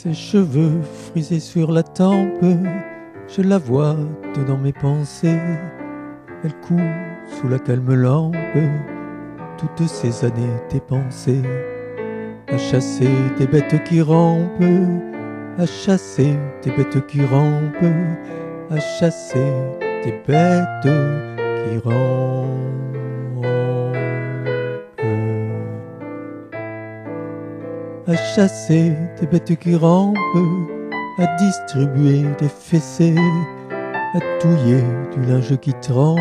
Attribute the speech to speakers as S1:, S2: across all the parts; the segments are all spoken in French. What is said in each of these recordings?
S1: Ses cheveux frisés sur la tempe, je la vois dans mes pensées. Elle court sous la calme lampe, toutes ces années dépensées, à chasser des bêtes qui rampent, à chasser des bêtes qui rampent, à chasser des bêtes qui rampent. À chasser des bêtes qui rampent, à distribuer des fessées, à touiller du linge qui trempe,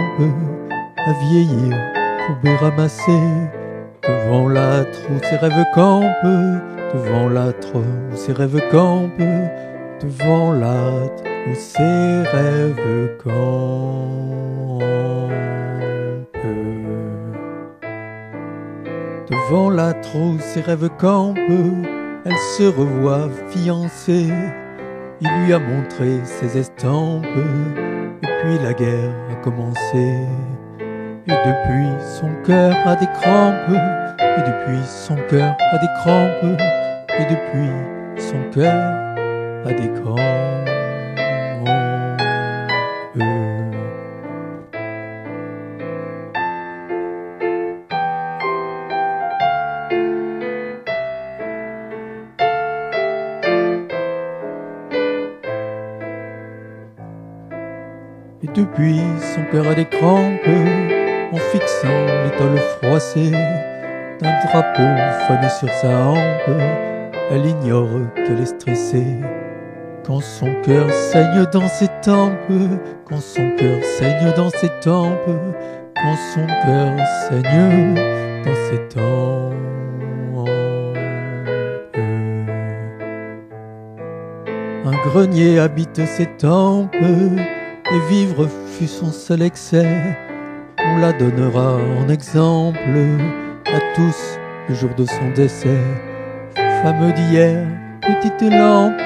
S1: à vieillir, couper, ramasser, devant l'âtre où ses rêves campent, devant l'âtre où ses rêves campent, devant l'âtre où ses rêves campent. Devant la trousse, ses rêves campent, elle se revoit fiancée. Il lui a montré ses estampes, et puis la guerre a commencé. Et depuis son cœur a des crampes, et depuis son cœur a des crampes, et depuis son cœur a des crampes. Depuis, son cœur a des crampes en fixant l'étole froissée d'un drapeau fané sur sa hampe. Elle ignore qu'elle est stressée. Quand son cœur saigne dans ses tempes, quand son cœur saigne dans ses tempes, quand son cœur saigne dans ses tempes. Un grenier habite ses tempes et vivre fut son seul excès. On la donnera en exemple à tous le jour de son décès. Femme d'hier, petite lampe,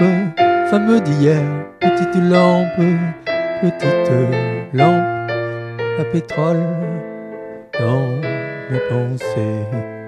S1: femme d'hier, petite lampe, petite lampe à pétrole dans mes pensées.